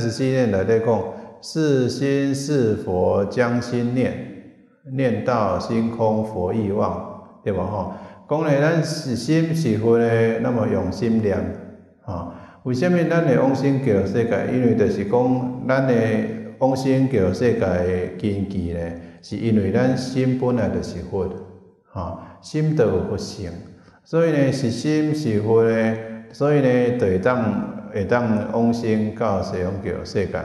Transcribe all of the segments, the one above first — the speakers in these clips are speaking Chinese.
十七念来底讲，是心是佛将心念，念到心空佛意忘，对吧？吼，讲咧，咱是心是佛咧，那么用心念，吼。为什么咱会往生极乐世界？因为就是讲，咱会往生极乐世界的根基咧，是因为咱心本来就是佛，吼，心得有佛性，所以呢，是心是佛咧，所以呢，就会当会当往生到西方极乐世界，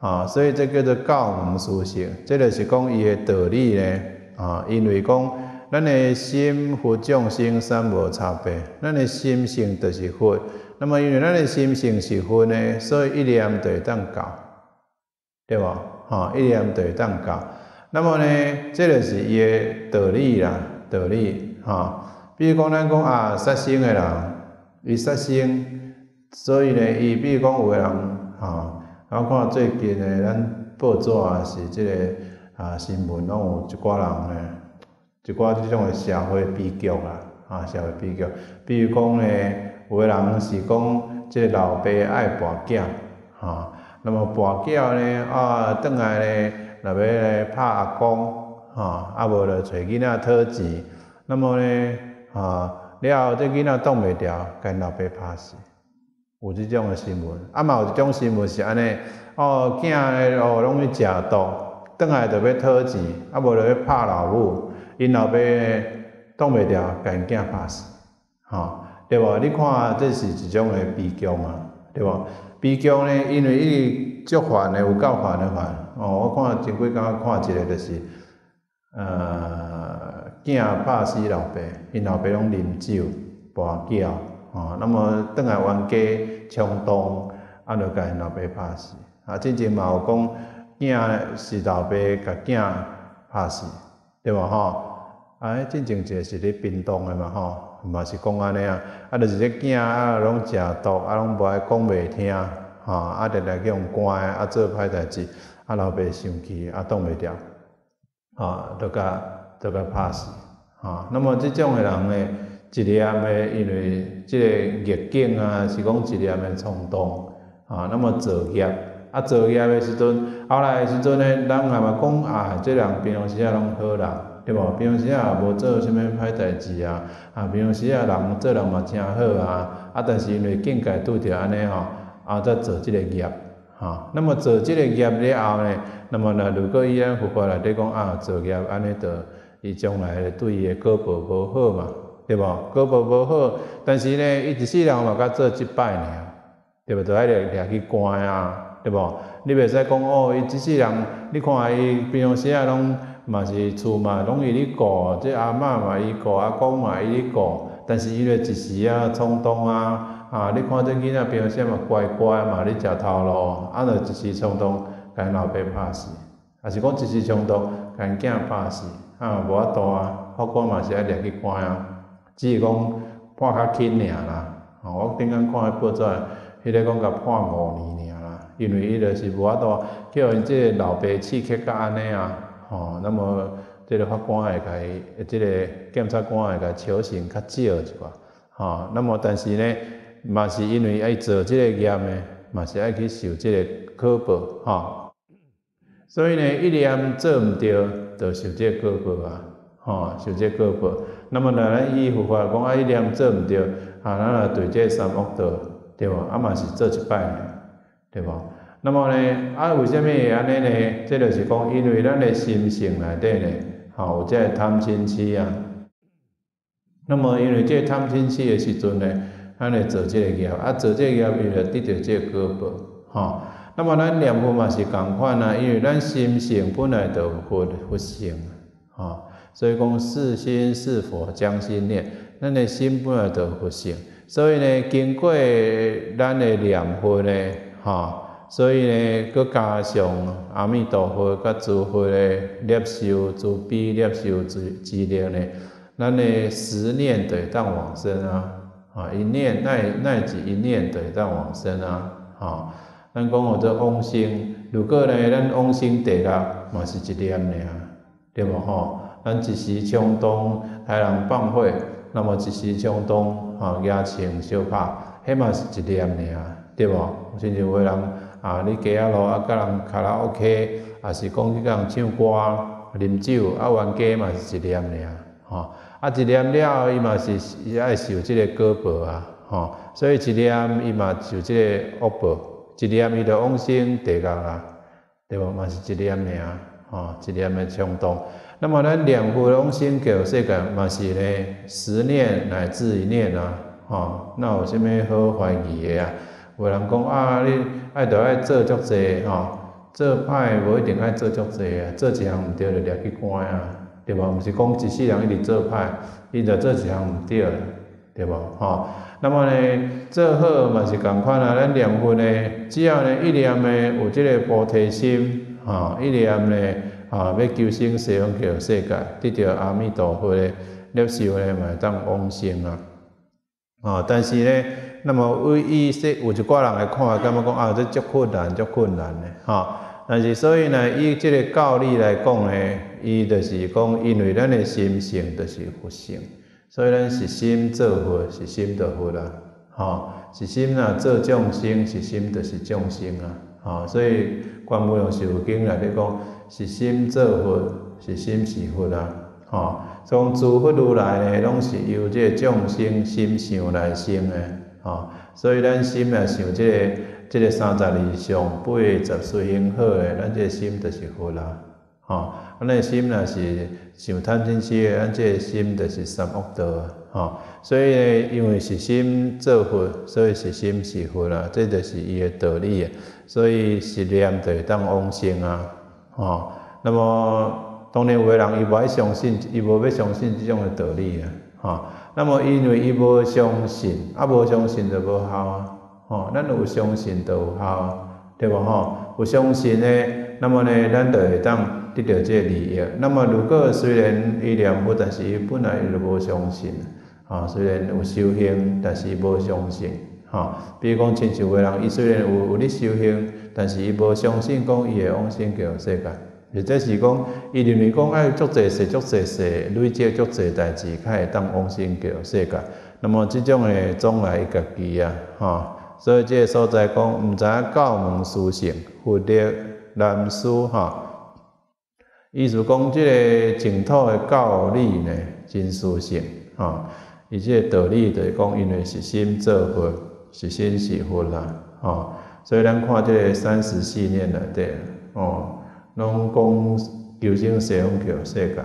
啊，所以这叫做教门殊胜，这就是讲伊的道理咧，啊，因为讲咱的心佛众生三无差别，咱的心性就是佛。那么，因为咱的心性是佛呢，所以一念就会当教，对无？吼，一念就会当教。那么呢，这就是伊的道理啦，道理吼。比如讲，咱讲啊，杀生的人，伊杀生，所以呢，伊比如讲有个人，吼，我看最近的咱报纸啊，是即个啊新闻，拢有一寡人呢，一寡即种的社会悲剧啦，啊，社会悲剧。比如讲呢。有个人是讲，即个老爸爱跋筊，吼，那么跋筊呢，啊，倒来呢，若要来拍阿公，吼，啊无就找囡仔讨钱，那么呢，啊，了后这囡仔挡袂牢，甲老爸拍死，有即种诶新闻，啊嘛有一种新闻是安尼，哦，囝诶哦，拢去食毒，转来就要讨钱，啊无就要拍老母，因老爸挡袂牢，甲因囝拍死，吼。对无？你看，这是一种诶悲剧嘛，对无？悲剧呢，因为伊足烦诶，有够烦诶烦。哦，我看前几工看一个，就是呃，囝拍死老爸，因老爸拢啉酒、跋筊，哦，那么转来冤家冲动，啊，就甲因老爸拍死。啊，真正嘛有讲，囝是老爸甲囝拍死，对无？吼，啊，真正一个是咧冰冻诶嘛，吼。嘛是讲安尼啊，啊，就是这囝啊，拢食毒，啊，拢无爱讲袂听，吼，啊，直来去用关，啊，做歹代志，啊，老爸生气，啊，挡袂牢，吼，都甲都甲拍死，吼。那么即种诶人呢，一念诶，因为即个逆境啊，是讲一念诶冲动，啊，那么造业，啊，造业诶时阵，后来诶时阵呢，人也嘛讲啊，即人平常时啊拢好人。对无？平常时啊，无做啥物歹代志啊，啊，平常时啊，人做人嘛诚好啊，啊，但是因为境界拄着安尼吼，啊，则做即个业，吼。那么做即个业了后呢，那么呢，如果伊安佛法内底讲啊，做业安尼着，伊将来对伊诶果报无好嘛，对无？果报无好，但是呢，伊一世人嘛，甲做一摆尔，对无？着爱掠掠去关啊，对无？你袂使讲哦，伊一世人，你看伊平常时啊，拢。嘛是厝嘛，拢伊咧顾，即阿嬷嘛伊顾，阿公嘛伊咧顾，但是因为一时啊冲动啊，啊，你看这囡仔平常时嘛乖乖嘛，咧食头路，啊，着一时冲动，甲因老爸拍死，啊是讲一时冲动，甲因囝拍死，啊无法度啊，法官嘛是爱掠去关啊，只是讲判较轻尔啦，吼，我顶间看迄报纸，迄个讲甲判五年尔啦，因为伊著是无法度叫因即个老爸刺激甲安尼啊。哦，那么即个法官会甲伊，这个检察官会甲求刑较少一寡，吼，那么但是呢，嘛是因为爱做即个业呢，嘛是爱去受即个果报，吼，所以呢，一念做毋对，就受这个果报啊，吼，受这个果报。那么呢，咱依佛法讲啊，伊念做毋对，啊，咱啊对这三恶道，对无？啊嘛是做一摆，对无？那么呢，啊，为虾米会安尼呢？这就是讲，因为咱的心性内底呢，吼，有这贪嗔痴啊。那么，因为这贪嗔痴的时阵呢，咱来做这个业，啊，做这个业为了得到这个果报，吼。那么，咱念佛嘛是共款啊，因为咱心性本来就佛佛性，吼，所以讲是心是佛将心念，咱的心本来就佛性，所以呢，经过咱的念佛呢，吼。所以呢，佮加上阿弥陀佛佮诸佛的念修、诸悲念修之之力呢，咱的十念得当往生啊！啊，一念奈奈几一念得当往生啊！啊，咱讲我这往生，如果呢，咱往生得啦，嘛是一念尔，对无吼？咱一时冲动，害人放火，那么一时冲动，吼，野情小拍，迄嘛是一念尔，对无？亲像有人。啊，你家下路啊，甲人卡拉 OK，啊是讲去甲人唱歌、啉酒，啊，冤家嘛是一念尔，吼，啊一念了，伊嘛是伊爱受即个果报啊，吼，所以一念伊嘛受即个恶报，一念伊就往生地狱啦，对无？嘛是一念尔，吼，一念的冲动。那么咱念佛往生叫世界，嘛是呢十念乃至一念啊，吼，那有啥物好怀疑的啊？有人讲啊，你爱着爱做足济吼，做歹无一定爱做足济啊，做一项毋对就掠去关啊，对无？毋是讲一世人一直做歹，伊着做一项毋对，对无？吼，那么呢，做好嘛是共款啊，咱念佛呢，只要呢一念呢有即个菩提心，吼，一念呢啊要求生西方极乐世界，得着阿弥陀佛的接受呢，嘛当往生啊，啊，但是呢。那么为伊说有一寡人来看，感觉讲啊，这足困难，足困难的吼。但是所以呢，以即个教理来讲呢，伊就是讲，因为咱的心性就是佛性，所以咱是心做佛，是心得佛啦，吼，是心啊做众生，是心就是众生啊，吼。所以《观无量寿经》内底讲，是心做佛，是心是佛啦，吼。从诸佛如来呢，拢是由这众生心想来生的。吼，所以咱心啊想即个、即个三十二相、八十随行好诶，咱即个心就是佛啦。吼，咱诶心若是想贪嗔痴诶，咱即个心就是三恶道啊。吼，所以呢，因为是心做佛，所以是心是佛啦，这就是伊诶道理啊。所以是念就会当往生啊。吼，那么当然有的人伊无爱相信，伊无要相信即种诶道理啊。吼。那么因为伊无相信，啊无相信就无效啊，吼，咱有相信就有效，啊对无吼？有相信呢，那么呢，咱就会当得到这利益。那么如果虽然伊念佛，但是伊本来伊就无相信，啊，虽然有修行，但是无相信，哈。比如讲，亲像有人，伊虽然有有咧修行，但是伊无相信讲伊会往生极乐世界。或者是讲，伊认为讲爱做济事、做济事、累积做济代志，才会当往生叫世界。那么即种诶，总来伊家己啊，吼。所以即个所在讲，毋知影教门殊胜，佛力难殊吼。意思讲，即个净土诶教理呢，真殊胜吼。伊即个道理就是讲，因为是心做佛，是心是佛啦，吼。所以咱看即个三十四念内底，哦。拢讲求生西方极世界，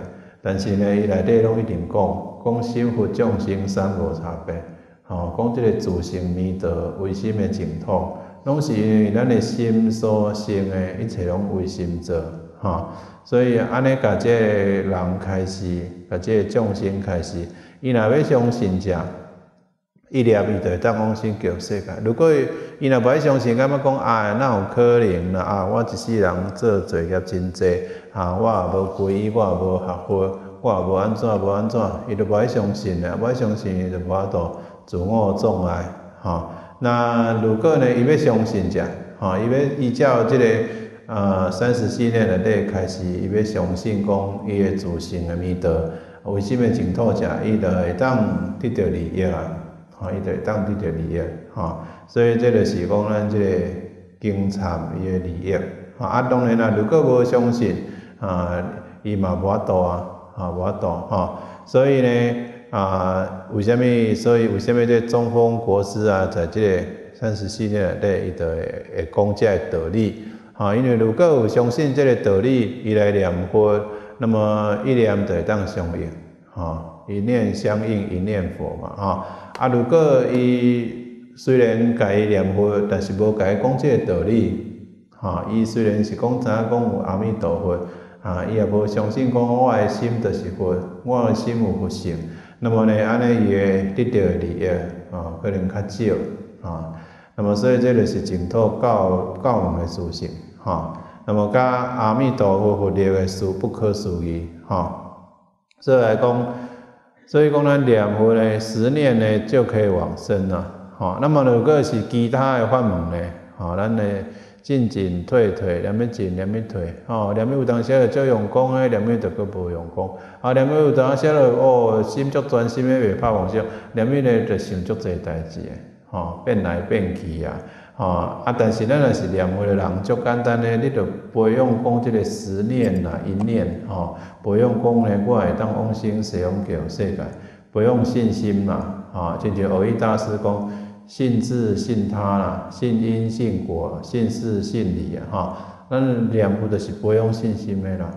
但是呢，伊内底拢一定讲讲心佛众生三无差别，吼，讲即个自性弥陀为心的净土，拢是因为咱的心所生的一切拢为心造，吼，所以安尼甲即个人开始，甲即个众生开始，伊若要相信者。一念伊就会当往生极乐世界。如果伊若无爱相信，感觉讲啊，哪有可能啦？啊，我一世人做罪业真济，啊，我也无皈依，我也无学佛，我也无安怎无安怎，伊就无爱相信啦。无爱相信，伊就无法度自我障碍。吼，那如果呢，伊要相信者，吼，伊要依照即个呃三十四年内底开始，伊要相信讲伊的自性的弥陀，为什么净土者，伊就会当得到利益啊？吼，伊就会当得着利益，吼，所以这就是讲咱即个经参伊的利益，吼啊，当然啦，如果无相信，啊，伊嘛无法度啊，啊，无法度，吼，所以呢，啊，为虾米？所以为虾米这中风国师啊，在即个三十四年内，伊就会会讲即个道理，吼，因为如果有相信即个道理，伊来念佛，那么一念就会当相应，吼，一念相应一念佛嘛，吼。啊，如果伊虽然甲伊念佛，但是无甲伊讲即个道理，吼，伊虽然是讲知影讲有阿弥陀佛，啊，伊也无相信讲我诶心就是佛，我诶心有佛性，那么呢，安尼伊会得到利益，啊，可能较少，啊，那么所以这个是净土教教门诶属性，吼，那么甲阿弥陀佛佛力诶事不可思议，吼，所以来讲。所以讲，咱念佛呢，十念呢就可以往生了。吼，那么如果是其他的法门呢，吼，咱呢进进退退，念咪进，念咪退，吼，念咪有当时就做用功诶，念咪就佫无用功。啊，念咪有当时了，哦，心足专心诶，袂拍妄想，念咪呢就想足济代志诶，吼，变来变去啊，吼啊，但是咱若是念佛的人，足简单诶，你着培养讲即个思念啦、一念吼，培养讲咧，我会当往生西方极乐世界，培养信心嘛，吼，亲像蕅益大师讲，信自信他啦，信因信果，信事信理啊，吼，咱念佛着是培养信心的啦，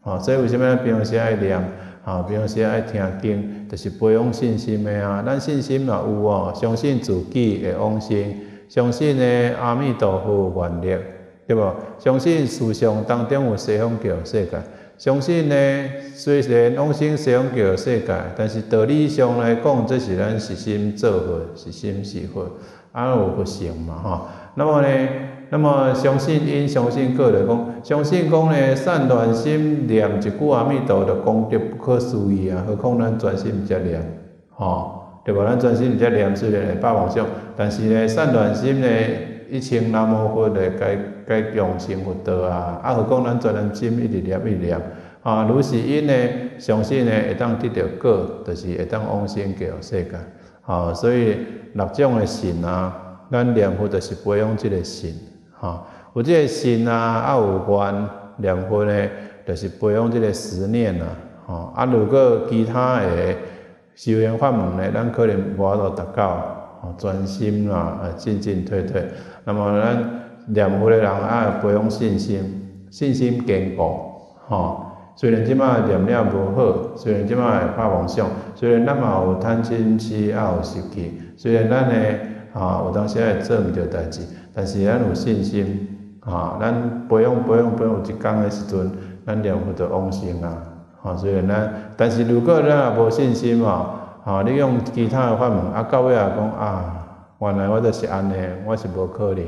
吼，所以为什么平常时爱念，吼，平常时爱听经，着是培养信心的啊，咱信心若有哦，相信自己会往生。相信呢，阿弥陀佛愿力，对无？相信思想当中有西方极乐世界。相信呢，虽然往生西方极乐世界，但是道理上来讲，这是咱实心做佛，实心是佛，啊有不成嘛吼。那么呢，那么相信因，相信果来讲，相信讲呢，善乱心念一句阿弥陀佛，功德不可思议啊！何况咱专心在念，吼。对无？咱专心伫遮念虽然会百妄想，但是咧，善乱心咧，一清南无佛咧该该用心佛道啊。啊，何况咱专心一直念一直念，啊，如是因咧，相信咧会当得到果，就是会当往生极乐世界。啊，所以六种诶神啊，咱念佛就是培养即个神，哈，有即个神啊，啊有愿念佛咧，就是培养即个思念啊，吼，啊，如果其他的。修行法门呢，咱可能无法度达到哦专心啦，啊进进退退。那么咱念佛的人爱培养信心，信心坚固吼。虽然即摆念了无好，虽然即摆会发妄想，虽然咱嘛有贪嗔痴，也有习气，虽然咱呢啊有当时会做毋着代志，但是咱有信心啊，咱培养培养培养，有一工的时阵，咱念佛就往生啊。吼，虽然咱，但是如果咱也无信心哦，吼，你用其他的法门，啊，到尾也讲啊，原来我就是安尼，我是无可能，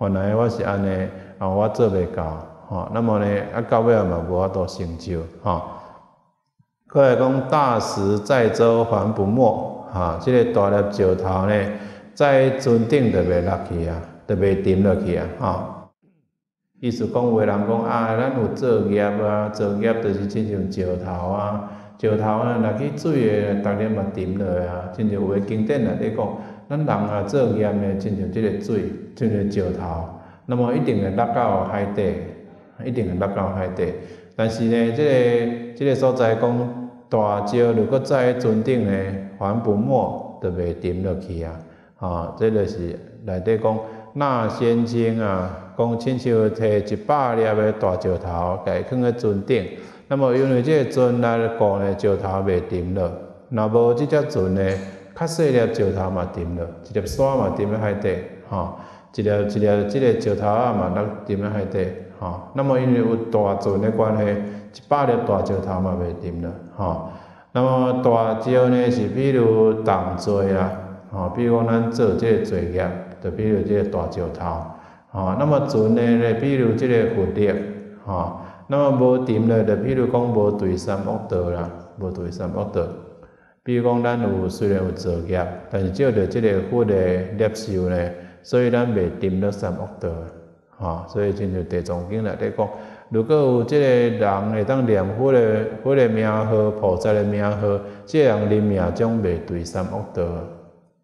原来我是安尼，啊，我做袂到，吼，那么呢，啊，到尾也嘛无法度成就，吼。过来讲大石载舟还不没，哈，即个大粒石头呢，在船顶就袂落去啊，就袂沉落去啊，吼。意思讲，有诶人讲啊，咱有作业啊，作业就是亲像石头啊，石头啊，若去水诶，逐日嘛沉落啊。亲像有诶经典内底讲，咱人啊作业诶，亲像即个水，亲像石头，那么一定会落到海底，一定会落到海底。但是呢，即个即个所在讲，大石如果在船顶呢，还不没，就袂沉落去啊。吼，这就是内底讲那先经啊。讲亲像摕一百粒的大石头，家放喺船顶，那么因为这个船来过呢，石头袂沉落。若无即只船呢，较细粒石头嘛沉落，一粒沙嘛沉喺海底，吼，一粒一粒即个石头啊嘛落沉喺海底，吼。那么因为有大船的关系，一百粒大石头嘛袂沉落，吼。那么大石呢是比如重做啦，吼，比如讲咱做即个作业，就比如即个大石头。吼，那么船呢？比如即个佛力，吼，那么无定咧，就比如讲无对三恶道啦，无对三恶道。比如讲，咱有虽然有作业，但是照着即个佛的接受咧，所以咱袂定咧三恶道。吼，所以亲像地藏经内底讲，如果有即个人会当念佛的佛的名号、菩萨的名号，即个人命将袂对三恶道，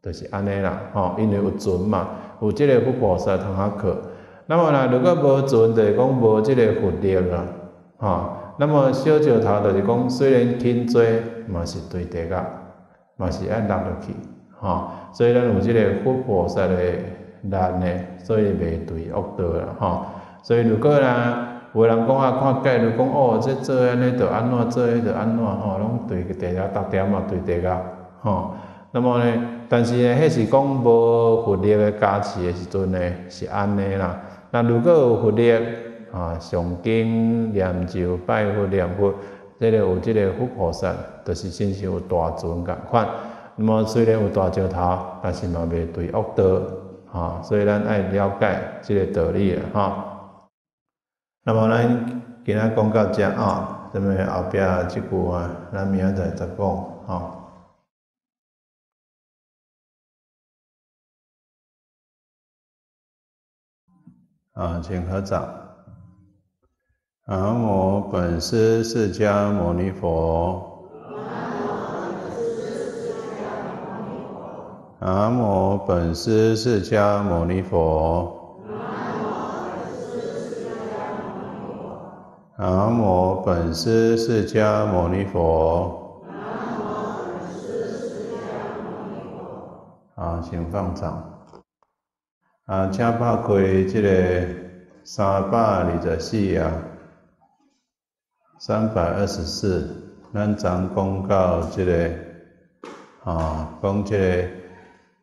就是安尼啦。吼，因为有船嘛。有即个佛菩萨通下靠，那么呢，如果无船，就是讲无即个佛力啦，吼。那么小石头就是讲，虽然轻做，嘛是对地个，嘛是爱落落去，吼。所以咱有即个佛菩萨的力呢，所以袂对恶道啦，吼。所以如果呢，有人讲啊，看解如讲哦，这做安尼着安怎做，迄着安怎吼，拢对地个，逐点嘛对地个，吼。那么呢？但是呢，迄是讲无佛力的加持的时阵呢，是安尼啦。那如果有佛力啊，上经念咒拜佛念佛，这个有这个佛菩萨，就是亲像有大尊共款。那么虽然有大石头，但是嘛袂对恶道啊，所以咱爱了解这个道理啊。哈。那么咱今仔讲到遮啊，咱们后壁即句啊，咱明仔再再讲哈。啊，请合掌。南无本师释迦牟尼佛。南无本师释迦牟尼佛。南无本师释迦牟尼佛。啊，请放掌。啊，请拍开这个三百二十四页，三百二十四，咱昨讲到这个，啊，讲这个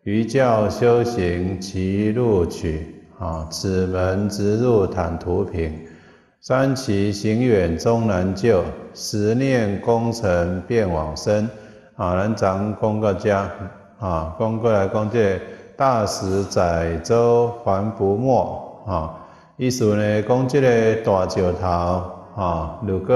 于教修行其路取，啊，此门直入坦途平。三其行远终难救，十念功成便往生。啊，咱昨讲到遮，啊，讲过来讲这大石载舟还不没，啊，意思呢讲这个大石头，啊，如果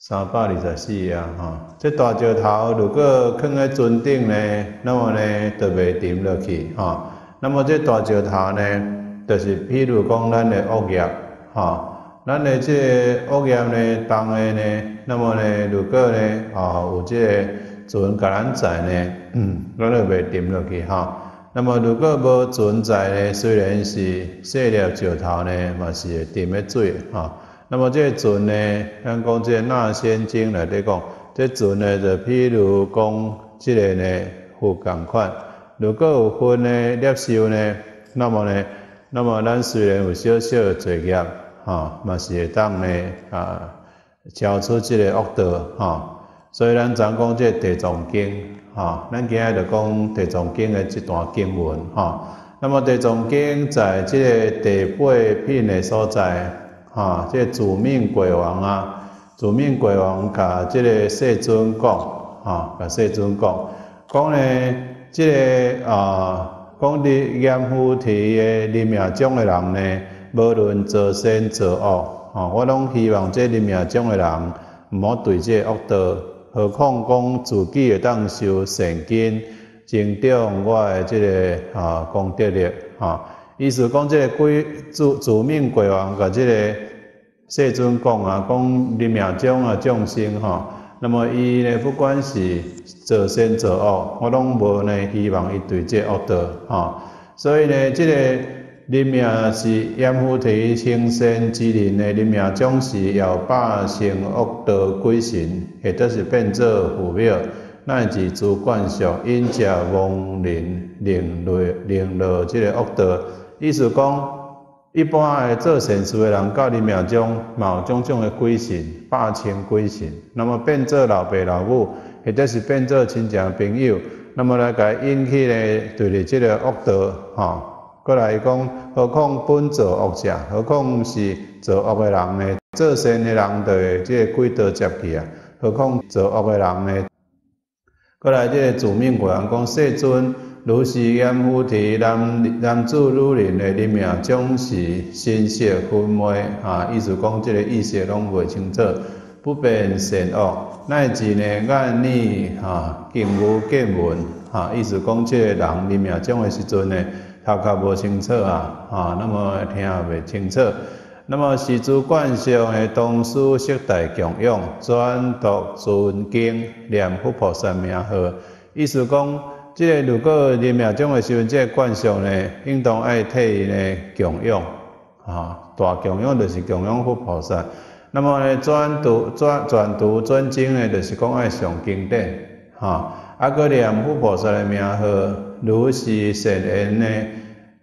三百二十四啊，哈，这大石头如果放在船顶呢，那么呢就袂沉落去，哈。那么这大石头呢，就是譬如讲咱的恶业，哈。咱的这个恶业呢，重的呢，那么呢，如果呢，啊，有这个船甲咱载呢，嗯，咱就袂沉落去哈。那么如果无存在呢，虽然是细粒石头呢，嘛是会沉的水哈。那么这个船呢，咱讲这个《那仙经》来底讲，这船呢就譬如讲这个呢，有共款。如果有分呢，接受呢，那么呢，那么咱虽然有小小的罪业。哈，嘛是会当呢啊，超出这个恶道哈。所以咱昨讲这个地藏经哈，咱今日就讲地藏经的这段经文哈。那么地藏经在即个第八品的所在哈，即个主命鬼王啊，主命鬼王甲即个世尊讲哈，甲世尊讲，讲呢即个啊，讲伫阎浮提的立命中的人呢。无论做善做恶，吼，我拢希望这里命中的人毋好对这恶道。何况讲自己会当修善根，增长我的这个啊功德力，哈。意思讲这个鬼自自命鬼王，甲这个世尊讲啊，讲里命中啊众生，哈。那么伊呢，不管是做善做恶，我拢无呢希望伊对这恶道，哈。所以呢，这个。你命是阎浮提清善之人的，你命总是要百姓恶道鬼神，或者是变作虎庙，乃至诸观上，因食亡灵，令落令落即个恶道。意思讲，一般的做善事的人，到你命中有种种的鬼神，百千鬼神，那么变作老爸老母，或者是变作亲戚朋友，那么来甲引起呢，对你即个恶道，吼。过来讲，何况本做恶者，何况是做恶的人呢？做善的人就会即个轨道接去啊。何况做恶的人呢？过来，即个主命国人讲，世尊如是阎浮提男男子女人的里面，总是心色昏昧啊。意思讲，即个意识拢袂清楚，不辨善恶，乃至呢眼耳哈见无见闻啊。意思讲，即个人里面种的时阵呢？头壳无清楚啊，啊，那么听也未清楚。那么是诸观上的东师色大供养，转读尊经，念佛菩萨名号。意思讲，即个如果念命中的时阵，即个观上呢，应当爱替伊呢供养，啊，大供养就是供养佛菩萨。那么呢，转读转转读尊经呢，就是讲爱上经典，啊，啊，个念佛菩萨的名号。如是善言呢，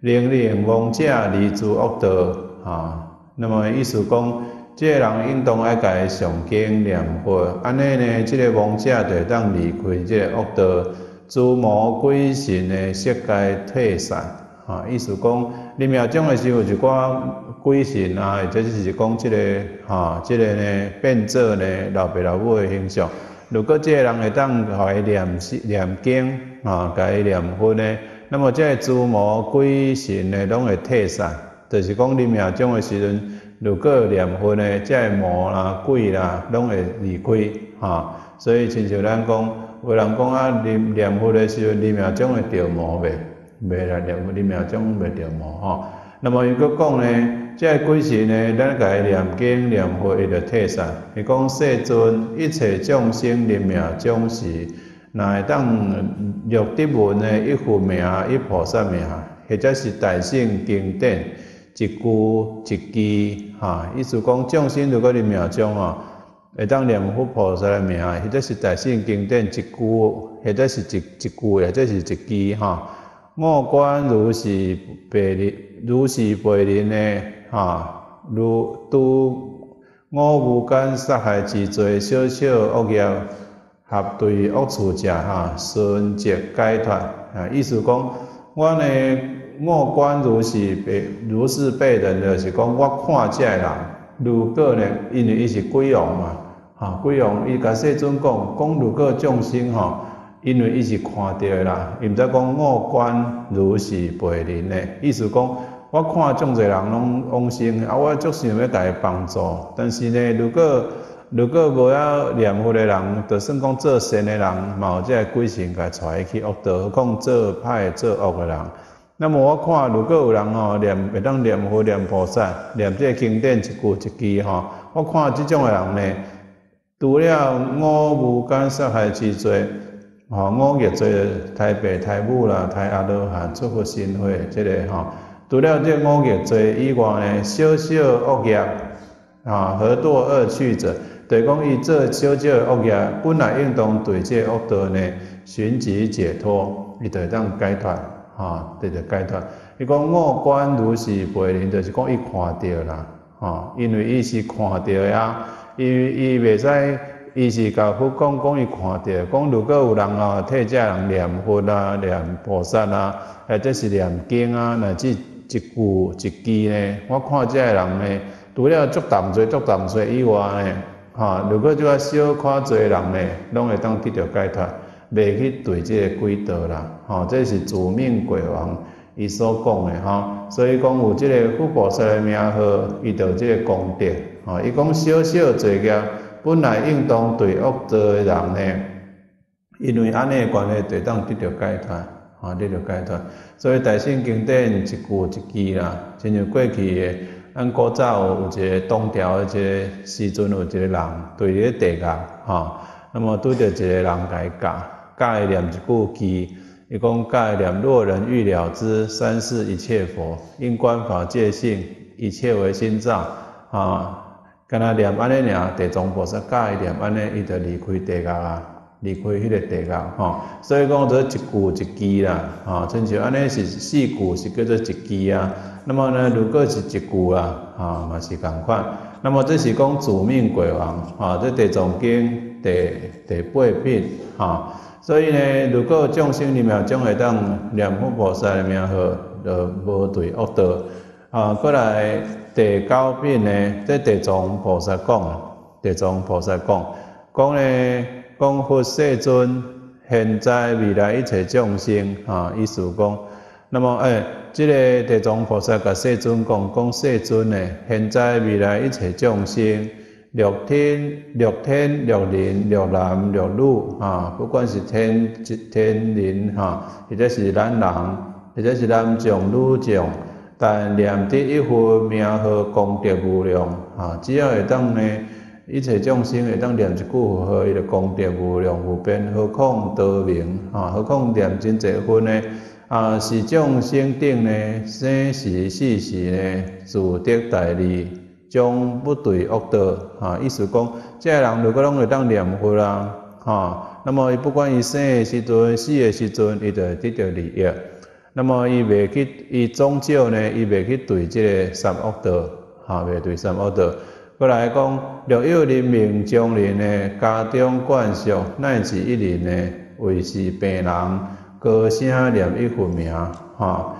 令令亡者离诸恶道啊。那么意思讲，这个人应当爱家上经念佛，安尼呢，这个亡者就当离开这个恶道，诸魔鬼神呢，悉皆退散啊。意思讲，你命中的时候，一寡鬼神啊，或者是讲这个哈，这个呢，变做呢老爸老母的形象。如果这个人会当互伊念念经啊，甲伊念佛呢，那么这诸魔鬼神呢，拢会退散。就是讲你命中的时阵，如果念佛呢，这魔啦、鬼啦，拢会离开哈。所以亲像咱讲，有人讲啊，念念佛的时候，你命中会着魔未？未啦，念佛你命中未着魔哈。那么如果讲呢？即个鬼神呢，咱家念经念佛，伊就退散。伊讲世尊，一切众生念命，总是若会当录得文的一佛名、一菩萨名，或者是大圣经典一句一句，哈，意思讲众生如果伫命中吼，会当念佛菩萨的名，或者是大圣经典一句，或者是一一句，或者是一句，哈，五观如是白灵，如是白灵的，啊，如拄五无间杀害之罪，小小恶业。合对恶处者，哈，顺节解脱，啊，意思讲，我呢，我观如是被如是被人，就是讲，我看这人，如果呢，因为伊是鬼王嘛，哈，鬼王伊甲世尊讲，讲如果众生吼，因为伊是看到啦，伊毋则讲我观如是被人呢，意思讲，我看众侪人拢往生，啊，我足想要甲伊帮助，但是呢，如果如果无晓念佛的人，就算讲做善的人，嘛有即个鬼神甲带去恶道；何况做歹做恶的人。那么我看，如果有人吼念会当念佛、念菩萨、念即个经典一句一句吼，我看即种的人呢，除了五无间杀害之罪，吼五业罪，太白太母啦、太阿罗汉、出佛心会，即个吼，除了这五业罪以外呢，小小恶业啊，何堕恶趣者？就是讲，伊做小小恶业，本来应当对这恶道呢寻及解脱，伊就当解脱，哈，得着解脱。伊讲五观如是背灵，就是讲伊看到啦，啊，因为伊是看到呀，伊伊袂使，伊是甲佛讲讲伊看到，讲如果有人啊替这人念佛啊、念菩萨啊，或者是念经啊，乃至一句一句呢，我看这人呢，除了足淡罪、足淡罪以外呢。哈，如果即个小看做人呢，拢会当得到解脱，袂去对即个鬼道啦。哈，这是自命鬼王伊所讲的哈。所以讲有即个富菩萨的名号，伊就即个功德。哈，伊讲小小罪业，本来应当对恶道的人呢，因为安尼的关系，就当得到解脱。哈，得到解脱。所以大圣经典一句一句啦，亲像过去的。咱古早有一个东条，一个时阵有一个人对咧地下，吼，那么拄着一个人伊教，教伊念一句偈，伊讲教伊念若人欲了知三世一切佛，因观法界性，一切为心造，啊，干那念安尼尔，地藏菩萨教伊念安尼，伊就离开地下啊，离开迄个地下，吼，所以讲做一句一句啦，吼，亲像安尼是四句是叫做一句啊。那么呢，如果是一句啊，啊嘛是共款。那么这是讲主命鬼王啊，这地藏经第第八品啊。所以呢，如果众生里面将会当念佛菩萨的名号，就无对恶道啊。过来第九品呢，这地藏菩萨讲，地藏菩萨讲，讲呢，讲佛世尊现在未来一切众生啊，意思讲，那么诶。即个地藏菩萨甲世尊讲，讲世尊呢，现在未来一切众生，六天、六天、六人、六男、六女，哈，不管是天、天人，哈，或者是男人，或者是男众、女众，但念得一佛名号功德无量，哈，只要会当呢，一切众生会当念一句佛号，伊就功德无量无边，何况多名，哈，何况念真济分呢？啊，是众生顶呢，生时死时呢，自得大利，将不对恶道。啊，意思讲，这人如果拢会当念佛啦，哈，那么伊不管伊生的时阵、死的时阵，伊就得到利益。那么伊未去，伊终究呢，伊未去对这个三恶道，哈，未对三恶道。过来讲，若有人命将人呢，家中眷属乃至一人呢，为是病人。高声念一佛名，哈，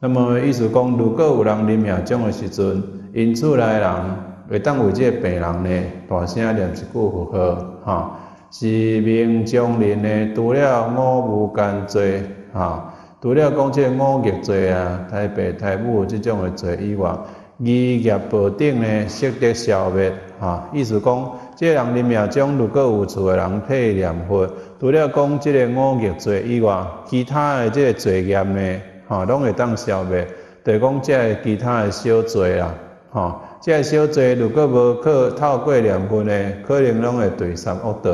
那么意思讲，如果有人临命终的时阵，因厝内人会当为这个病人呢，大声念一句佛号，哈，是命将人呢，除了五无间罪，哈，除了讲这五业罪啊，太白太母这种的罪以外，二业保定呢，悉得消灭，哈，意思讲，这人临命终如果有厝的人替念佛。除了讲即个五业罪以外，其他的即个罪业呢，吼，拢会当消灭。就讲即个其他的小罪啦，吼，即个小罪如果无靠透过念佛呢，可能拢会对三恶道。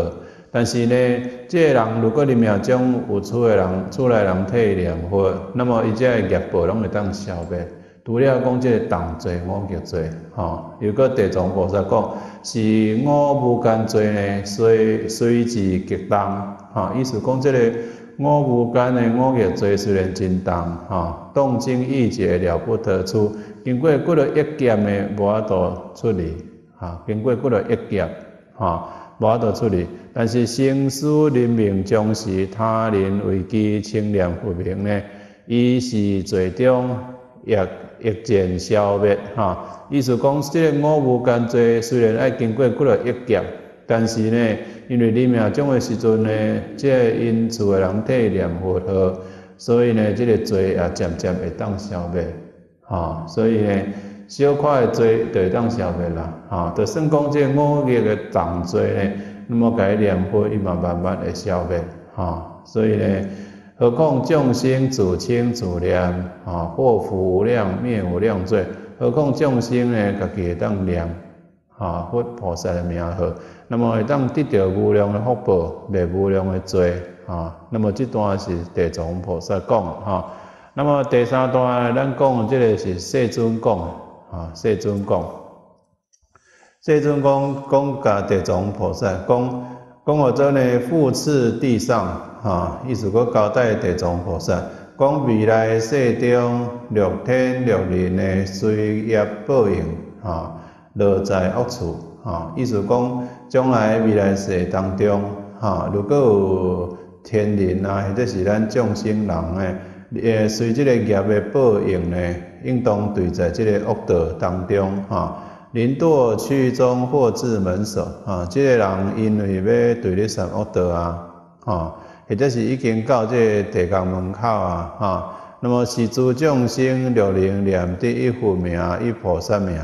但是呢，这个人如果你命中有厝的人、厝内人体念佛，那么伊这个业报拢会当消灭。除了讲这个重罪、五劫罪，吼，如果地藏菩萨讲是五无间罪呢，随随之极重，吼，意思讲这个五无间的五劫罪虽然真重，吼，动静意结了不得出，经过几落一劫的无法度处理，哈，经过几落一劫，哈。无法度处理，但是生死人命终是他人为己，清廉不明呢？伊是最终亦亦渐消灭哈。意思讲，这个五无间罪虽然爱经过几落一劫，但是呢，因为你命中的时阵呢，这因厝的人体念佛号，所以呢，这个罪也渐渐会当消灭哈。所以呢。小块的罪就会当消灭啦，哈，就算讲这五业的重罪呢，那么改念佛伊嘛慢慢会消灭，哈，所以呢，何况众生自轻自念，啊，祸福无量灭无量罪，何况众生呢，家己会当念，啊，佛菩萨的名号，那么会当得到无量的福报，灭无量的罪，啊，那么这段是地藏菩萨讲，哈，那么第三段咱讲的这个是世尊讲。啊，世尊讲，世尊讲讲甲地藏菩萨讲，讲我这呢复次地上，啊，意思讲交代地藏菩萨，讲未来世中六天六日呢随业报应，啊，落在恶处，啊，意思讲将来未来世当中，哈，如果有天人啊，或者是咱众生人呢，诶，随这个业的报应呢。应当对在这个恶道当中，哈，临堕去中或至门首，哈，这个人因为要对你上恶道啊，啊，或者是已经到这个地狱门口啊，哈，那么是诸众生六灵念得一佛名、一菩萨名，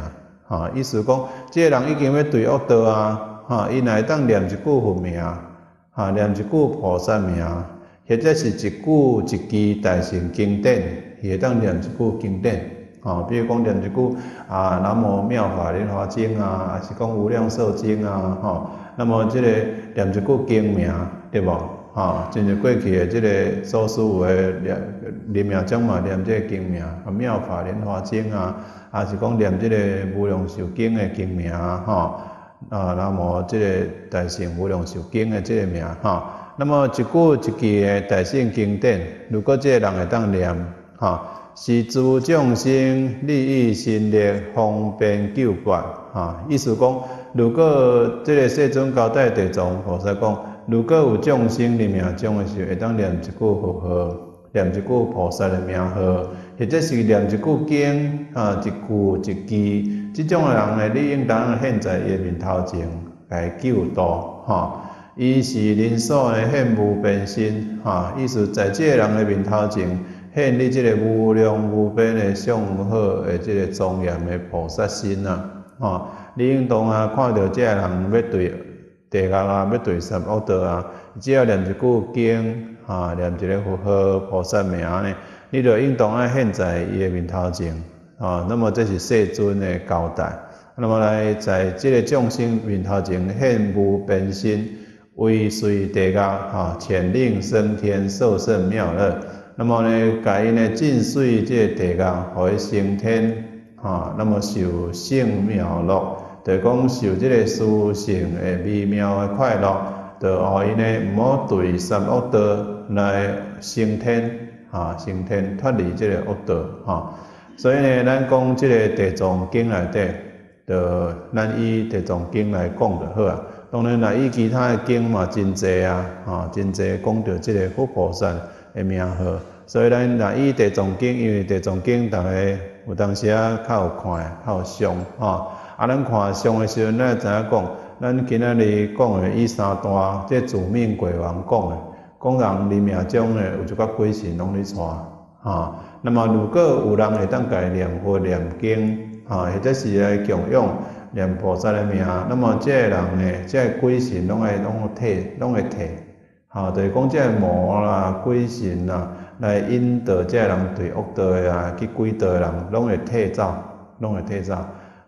啊，意思讲，这个人已经要对恶道啊，哈，伊乃当念一句佛名，哈，念一句菩萨名，或者是一句一句大乘经典。会当念一句经典，吼，比如讲念一句啊，南无妙法莲华经啊，还是讲无量寿经啊，吼，那么即个念一句经名，对无？吼，真是过去的即个所师有诶念念名章嘛，念即个经名，啊，妙法莲华经啊，还是讲念即个无量寿经诶经名啊，吼，啊，南无即个大乘无量寿经诶即个名，吼，那么一句一句诶大乘经典，如果即个人会当念。哈，是诸众生利益心力，方便救拔。哈，意思讲，如果这个世尊交代地藏菩萨讲，如果有众生的命中的时候，会当念一句佛号，念一句菩萨的名号，或者是念一句经，啊，一句一句，这种的人呢，你应当现在伊面头前来救度。哈，伊是人所的现无变身。哈，意思在这个人的面头前。现你即个无量无边的上好的即个庄严的菩萨心啊！吼，你应当啊看到即个人要对地狱啊，要对三恶道啊，只要念一句经，哈，念一个佛号菩萨名呢，你就应当啊现在伊的面头前，啊，那么这是世尊的交代。那么来在即个众生面头前现无边身，为随地狱，哈，潜令升天，受胜妙乐。那么呢，甲因呢尽遂这地狱，互伊升天，啊，那么受胜妙乐，就讲受这个殊胜的微妙的快乐，就互伊呢毋好对三恶道来升天，啊，升天脱离这个恶道，啊。所以呢，咱讲这个地藏经内底，就咱以地藏经来讲就好啊。当然啦，以其他的经嘛真济啊，哈，真济讲到这个佛菩萨。的名号，所以咱若以地藏经，因为地藏经，逐个有当时啊较有看，较有相，吼。啊，咱看相的时阵，咱会知影讲，咱今仔日讲的以三段，即主命鬼王讲的，讲人里命中的有一个鬼神拢咧带，吼。那么如果有人会当改念佛念经，吼，或者是来供养念菩萨的名，那么这个人呢，这个鬼神拢会拢会退，拢会退。啊，就是讲即个魔啦、鬼神啦，来引导即个人对恶道诶啊，去鬼道诶人，拢会退走，拢会退走。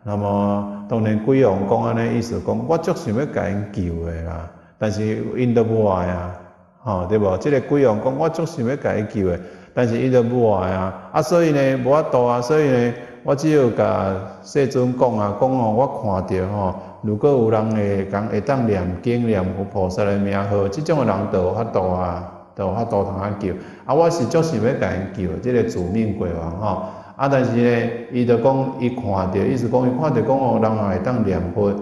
那么当然鬼王讲安尼意思讲，我足想要甲因救诶啦，但是因都无爱啊，吼对无？即个鬼王讲我足想要甲因救诶，但是因都无爱啊，啊所以呢无法度啊，所以呢我只有甲世尊讲啊，讲哦我看着吼，如果有人会讲会当念经念佛菩萨诶名号，即种诶人都有法度啊，都有法度通啊救，啊我是足想要甲因救，即个自命鬼王吼，啊但是呢，伊就讲伊看着，意思讲伊看着讲哦，人也会当念佛。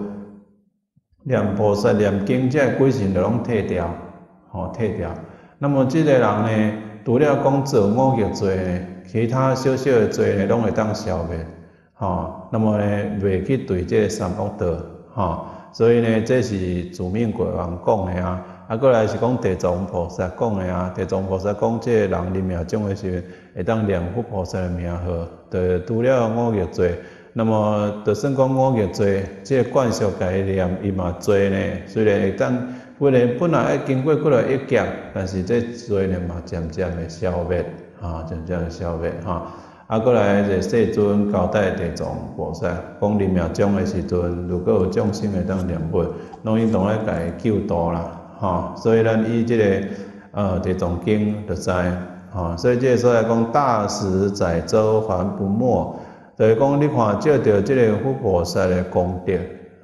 念菩萨念经，这鬼神就拢退掉，吼退掉。那么这个人呢，除了讲做恶业罪呢，其他小小的罪呢，拢会当消灭，吼。那么呢，袂去对这三恶道，吼。所以呢，这是自命国王讲的啊。啊，过来是讲地藏菩萨讲的啊。地藏菩萨讲，这个人临命终的时，会当念佛菩萨的名号，就除了五业罪。那么，就算讲五业罪，即个惯习概念伊嘛罪呢。虽然会当本来本来要经过过来一劫，但是这罪呢嘛渐渐的消灭，啊，真正的消灭，哈。啊，过来这世尊交代地藏菩萨，讲临命终的时阵，如果有众生会当念佛，拢应当来甲伊救度啦，哈。所以咱以即个呃地藏经就知，哈。所以即个说来讲，大时载舟还不没。就是讲，你看照着这个佛菩萨的功德，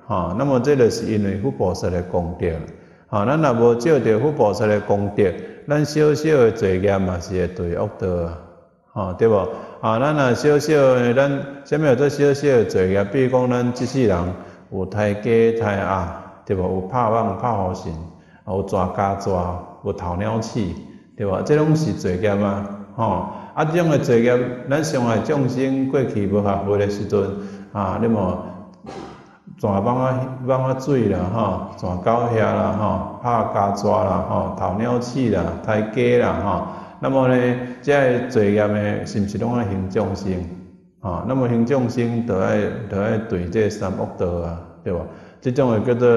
哈，那么这个是因为佛菩萨的功德，哈，咱若无照着佛菩萨的功德，咱小小的罪业嘛是会对恶道啊，吼，对无？啊，咱若小小的，咱啥物叫做小小的罪业？比如讲，咱即世人有太假太压，对无？有拍妄拍好心，有抓假抓，有偷鸟鼠，对无？这拢是罪业啊，吼。啊，这种诶罪业，咱上海众生过去无合佛诶时阵，啊，你莫抓放啊放啊水啦，吼，抓狗遐啦，吼，拍家抓啦，吼，偷鸟鼠啦，太鸡啦，吼，那么呢，这个罪业呢，是毋是拢爱行众生？啊，那么行众生，就爱就爱对这三恶道啊，对无？这种诶叫做，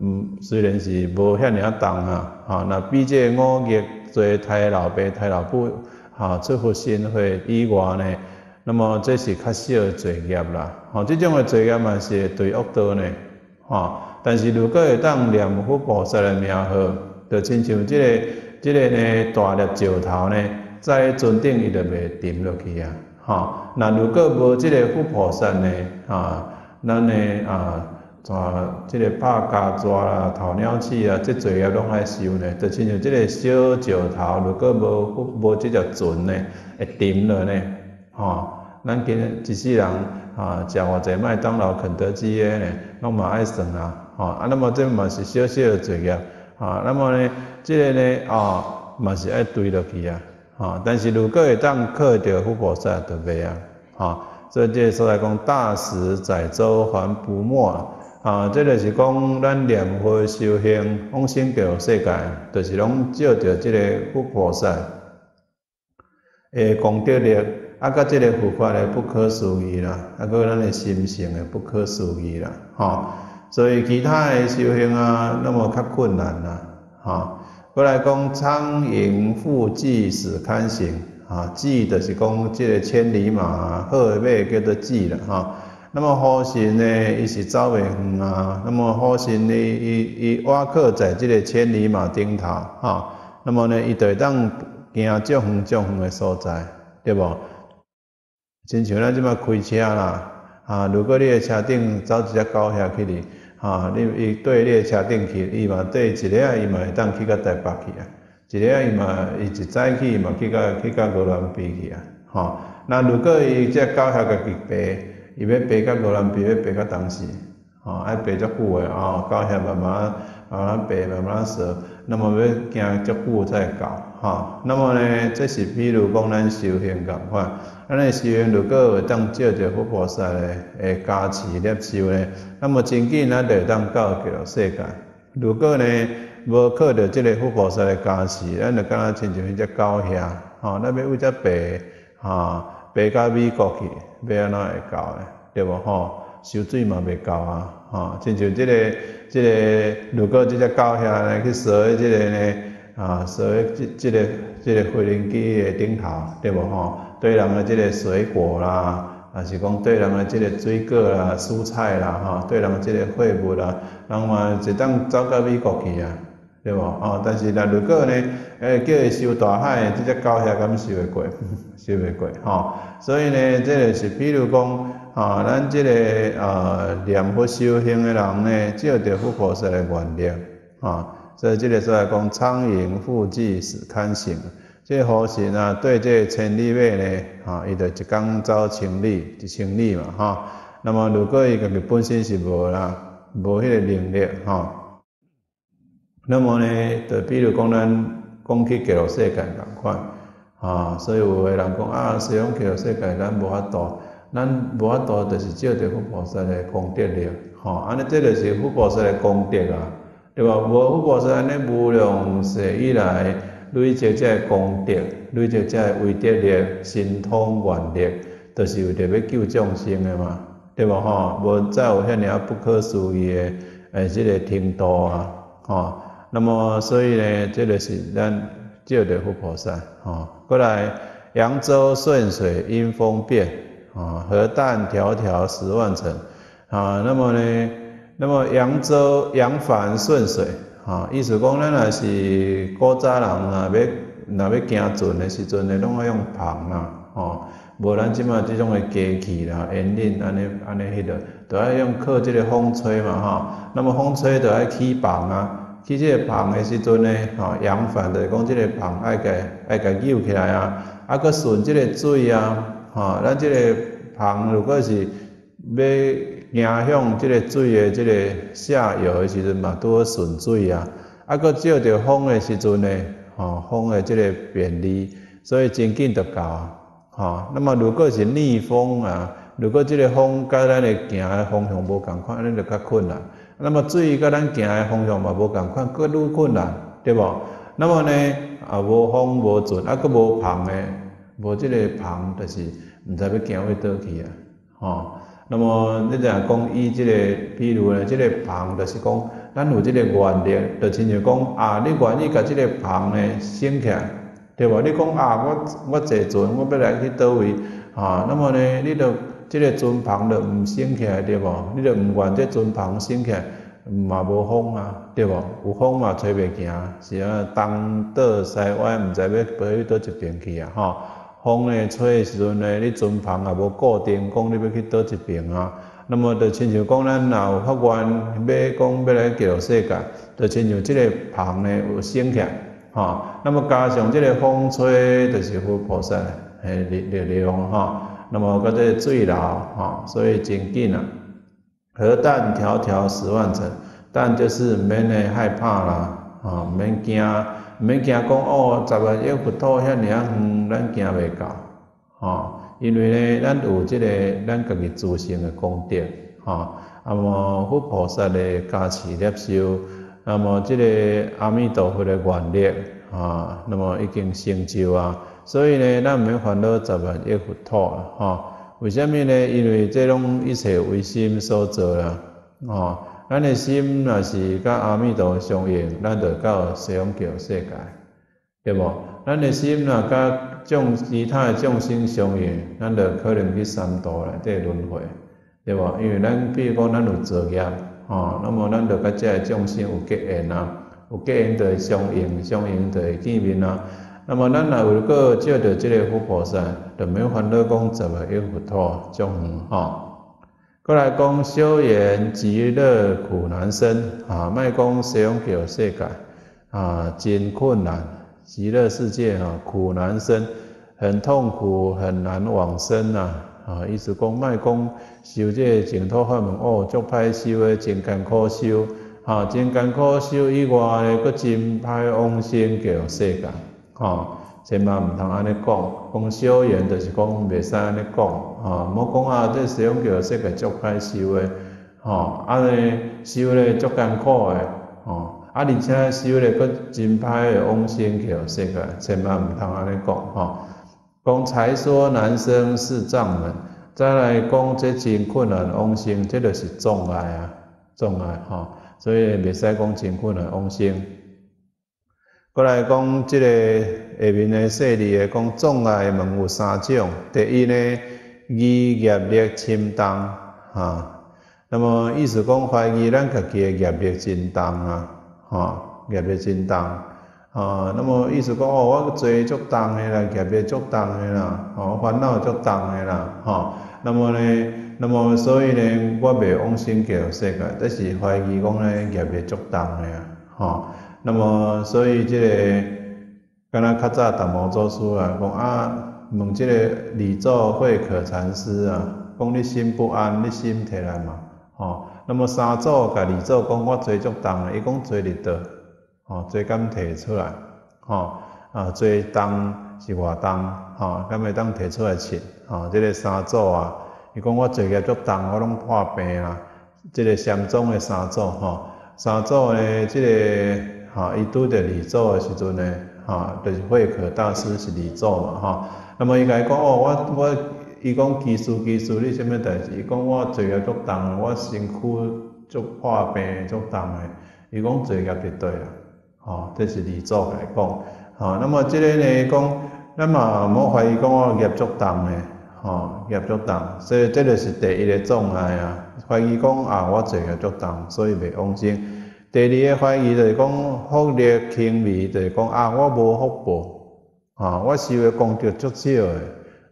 嗯，虽然是无遐尔重啊，啊，那比这五业罪，太老爸太老母。哈，出佛心会以外呢，那么这是较小的罪业啦。吼，这种的罪业嘛是对恶道呢。吼，但是如果会当念佛菩萨的名号，就亲像这个这个呢大粒石头呢，在尊顶伊就袂沉落去啊。吼，那如果无这个佛菩萨呢，啊，咱呢啊。抓即个拍家抓啦、偷鸟鼠啊，即罪业拢爱受呢。就亲像即个小石头，如果无无即条船呢，会沉了呢。哦，咱今日一世人啊，食偌济麦当劳、肯德基诶呢，拢嘛爱算啊。吼，啊，那么这嘛是小小的罪业。啊，那么呢，即个呢，啊，嘛是爱堆落去啊。啊，但是如果会当靠着佛菩萨就袂啊。啊，所以即个说来讲，大时载舟还不没。啊，这个是讲咱念佛修行往生极乐世界，就是拢照着这个佛菩萨诶功德力，啊，甲即个佛法诶不可思议啦，啊，个咱诶心性诶不可思议啦，吼。所以其他诶修行啊，那么较困难啦，吼。过来讲苍蝇复骥始堪行，啊，骥就是讲即个千里马，好诶马叫做骥啦，哈。那么好心呢，伊是走袂远啊。那么好心呢，伊伊瓦克在即个千里马顶头，哈。那么呢，伊就会当行足远足远诶所在，对无？亲像咱即摆开车啦，啊，如果你的车顶走一只狗下去哩，啊，你伊对你的车顶去，伊嘛对一个啊，伊嘛会当去到台北去啊，一个啊，伊嘛伊一早起嘛去到去到罗兰比去啊，吼。那如果伊只狗下家己爬。伊要爬到罗兰比，要爬到当时，吼，爱爬足久诶，吼，到遐慢慢慢慢爬，慢慢说，那么要行足久才会到，吼。那么呢，这是比如讲咱修行共款，咱诶修行如果会当借着佛菩萨咧诶加持摄受咧，那么真紧咱就会当到极乐世界。如果呢无靠着即个佛菩萨诶加持，咱就敢若亲像迄只狗遐，吼，咱要为只爬，吼。爬到美国去，要安怎会到诶？对无吼？收水嘛袂够啊！吼，亲像即个、即个，如果即只狗遐来去坐即个呢，啊，所以即、即个、即个飞行机诶顶头，对无吼？对人诶即个水果啦，啊是讲对人的即个水果啦、蔬菜啦，吼，对人即个货物啦，人嘛一当走到美国去啊，对无？哦，但是若如果呢，诶叫伊收大海，即只狗遐敢收会过？收袂过，吼。所以呢，即个是比如讲，啊，咱即个呃念佛修行的人呢，照着佛菩萨的原理，啊，所以即个说来讲，苍蝇复济始堪行。即个佛神啊，对这千里马呢，啊，伊就一工走千里，一千里嘛，哈。那么如果伊家己本身是无啦，无迄个能力，哈，那么呢，就比如讲咱讲去极乐世界共款，啊，所以有个人讲啊，使用极乐世界咱无法度，咱无法度，就是照着佛菩萨的功德力，哈，安尼这就是佛菩萨的功德啊，对吧？无佛菩萨安尼无量世以来。累积这功德，累积这威德力、神通愿力，都是为着要救众生的嘛，对无吼？无再有遐尔不可思议的诶，即个程度啊，吼。那么所以呢，这个是咱照着佛菩萨，吼。过来扬州顺水因风变，啊，河淡迢迢十万程，啊，那么呢，那么扬州扬帆顺水。吼，意思讲，咱若是古早人啊，要若要行船的时阵呢，拢爱用篷啦，吼，无咱即马即种的机器啦、引领安尼安尼迄个，都爱用靠即个风吹嘛，吼。那么风吹就爱起篷啊，起即个篷的时阵呢，吼，扬帆就是讲即个篷爱甲爱甲扭起来啊，啊，佮顺即个水啊，吼，咱即个篷如果是要。影向即个水的即个下游的时阵嘛，拄好顺水啊。啊，搁照着风的时阵呢，吼，风的即个便利，所以真紧就到啊。吼，那么如果是逆风啊，如果即个风甲咱的行的方向无共款，安尼就较困难。那么水甲咱行的方向嘛无共款，搁愈困难，对无？那么呢，啊，无风无船，啊，搁无篷的，无即个篷，就是毋知要行去倒去啊，吼。那么你讲讲伊即个，比如呢，即个棚，就是讲，咱有即个原理，就亲像讲啊，你愿意甲即个棚呢升起，来，对无？你讲啊，我我坐船，我要来去倒位，啊，那么呢，你着即个船棚着毋升起来，对无？你着毋愿即船棚升起，来，嘛无风啊，对无？有风嘛吹袂行，是啊，东倒西歪，毋知要飞去倒一边去啊，吼。风咧吹的时阵呢，你船篷也无固定，讲你要去倒一边啊。那么就亲像讲，咱若有发愿要讲要来叫世界，就亲像即个篷呢有升起，吼。那么加上即个风吹，就是佛菩萨诶力力量吼。那么搁这水流吼，所以真紧啊。河淡迢迢十万程，但就是免诶害怕啦，吼，免惊。毋免惊讲哦，十万亿佛土遐尔远，咱行袂到，吼，因为咧，咱有即个咱家己自身的功德，吼，那么佛菩萨的加持接受，那么即个阿弥陀佛的愿力，啊，那么已经成就啊，所以咧，咱毋免烦恼十万亿佛土啊，吼，为虾米咧？因为这种一切唯心所做啦，吼。咱的心若是甲阿弥陀相应，咱就到西方极乐世界，对无？咱的心若甲众其他的众生相应，咱就可能去三途内底轮回，对无？因为咱比如讲咱有作业，吼，那么咱就甲这众生有结缘啊，有结缘就会相应，相应就会见面啊。那么咱若有个照着即个佛菩萨，就免烦恼讲十个一佛陀种吼。过来讲修缘极乐苦难生啊，卖讲西方极乐世界啊，真困难，极乐世界啊，苦难生，很痛苦，很难往生呐啊！意思讲卖讲修这净土法门哦，足歹修的，真艰苦修啊，真艰苦修以外呢，佫真歹往生极乐世界啊。千万毋通安尼讲，讲修缘就是讲袂使安尼讲，吼，莫讲啊，这使用叫世界足歹修诶，吼，安尼修咧足艰苦诶，吼，啊，而且修咧佫真歹诶往生叫世界，千万毋通安尼讲，吼，讲才说男生是障门，再来讲这真困难往生，这就是障碍啊，障碍，吼，所以袂使讲真困难往生。过来讲，即个下面的说理的讲，障碍门有三种。第一呢，疑业力深重啊。那么意思讲怀疑咱家己的业力真重啊，哈，业力真重啊。那么意思讲哦，我做足重的啦，业力足重的啦，哦，烦恼足重的啦，哈。那么呢，那么所以呢，我未往生极乐世界，但是怀疑讲呢，业力足重的啊，哈。那么所以即个，敢若较早达摩祖师啊，讲啊，问即个李祖慧可禅师啊，讲你心不安，你心摕来嘛？吼，那么三祖甲二祖讲，我做足重诶，伊讲做伫倒，吼，做敢摕出来，吼，啊，做重是偌重，吼，敢会当摕出来称，吼，即个三祖啊，伊讲我做业足重，我拢破病啊，即个禅宗的三祖，吼，三祖诶，即个，吼，伊拄着二祖诶时阵呢，吼，就是慧可大师是二祖嘛，吼，那么伊甲伊讲，哦，我我。伊讲技术技术，你啥物代志？伊讲我做业足重，我身躯足破病足重诶。伊讲做业伫对啦，吼，这是二祖来讲，吼。那么即个呢讲，咱嘛莫怀疑讲我业足重诶，吼，业足重，所以这个是第一个障碍啊。怀疑讲啊，我做业足重，所以袂往生。第二个怀疑就是讲福利轻微，就是讲啊，我无福报，啊，我受诶功德足少诶。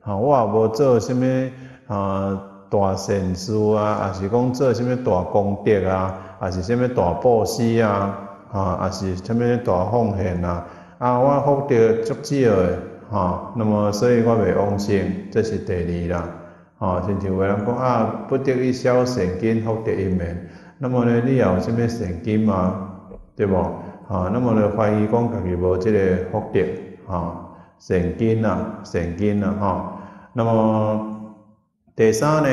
啊，我也无做啥物啊大善事啊，也是讲做啥物大功德啊，也是啥物大布施啊，啊，也是啥物大奉献啊。啊，我福德足少诶，啊，那么所以我袂往生，这是第二啦。啊，亲像有人讲啊，不得一消善根，福德一面。那么呢，你也有啥物善根啊？对无？啊，那么呢，怀疑讲家己无即个福德，啊。善根啊，善根啊，吼。那么第三呢，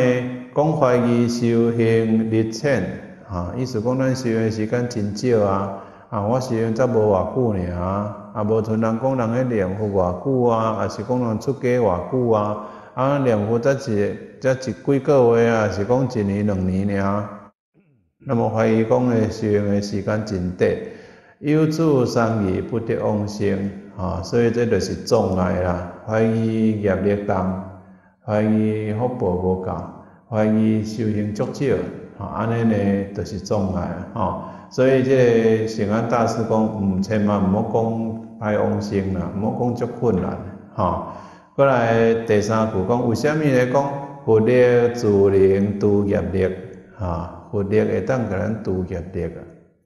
讲怀疑修行日浅，啊，意思讲咱修行时间真少啊，啊，我修行才无偌久尔，啊，啊无像人讲人迄念佛偌久啊，啊是讲人出家偌久啊，啊，念佛则一则一几个月啊，是讲一年两年尔。那么怀疑讲诶修行诶时间真短，有诸三疑不得往生。啊，所以这就是障碍啦，怀疑业力重，怀疑福报无够，怀疑修行足少，啊，安尼呢就是障碍啊。所以这个圣安大师讲，毋千万毋好讲歹往生啦，毋好讲足困难，哈。过来第三句讲，为虾米来讲佛力自能度业力，哈，佛力会当甲咱度业力啊，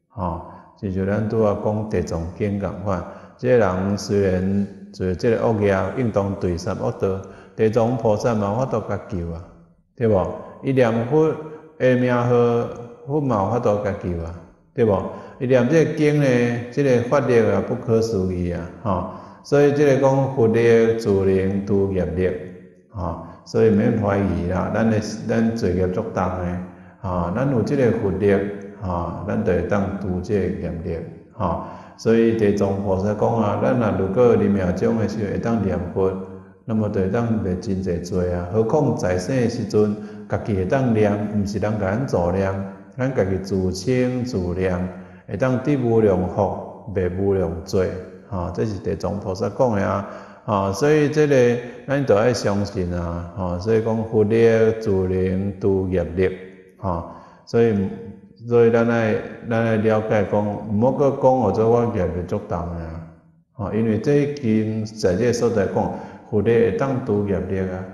哈，就像咱拄啊讲地藏经共款。即个人虽然做即个恶业，应当对杀恶道，地藏菩萨嘛法度甲救啊，对无？伊念佛诶名号，佛嘛法度甲救啊，对无？伊念即个经呢，即个法力啊不可思议啊，吼！所以即个讲佛力自能度业力，吼！所以免怀疑啦，咱诶咱做业足重诶，吼！咱有即个佛力，吼！咱就会当度即个业力，吼！所以地藏菩萨讲啊，咱若如果临命终诶时会当念佛，那么就会当灭真济罪啊。何况在生诶时阵，家己会当念，毋是人甲咱助念，咱家己自清自念，会当得无量福，灭无量罪。吼，这是地藏菩萨讲诶啊。吼，所以这个咱都爱相信啊。吼，所以讲佛力自能度业力。吼，所以。所以咱来咱来了解讲，毋好阁讲或者我业力足重啊，吼，因为这经在这所在讲，佛力会当度业力啊，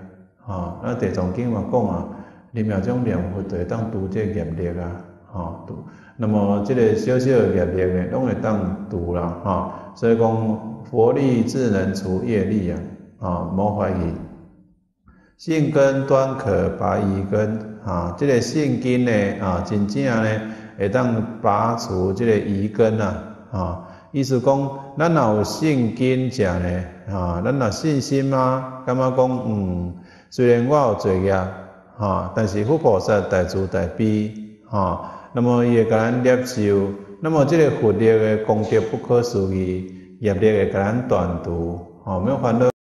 吼，那地藏经嘛讲啊，你秒钟念佛就会当度这业力啊，吼，度。那么这个小小的业力呢，拢会当度啦，吼，所以讲佛力自能除业力啊，啊，莫怀疑。性根端可拔疑根。啊，这个性根呢，啊，真正呢会当拔除这个疑根啊，啊，意思讲，咱若有性根者呢，啊，咱若信心啊？感觉讲，嗯，虽然我有罪业，啊，但是佛菩萨大慈大悲，啊，那么伊会甲咱接受，那么这个佛力的功德不可思议，业力会甲咱断除，吼，没有烦恼。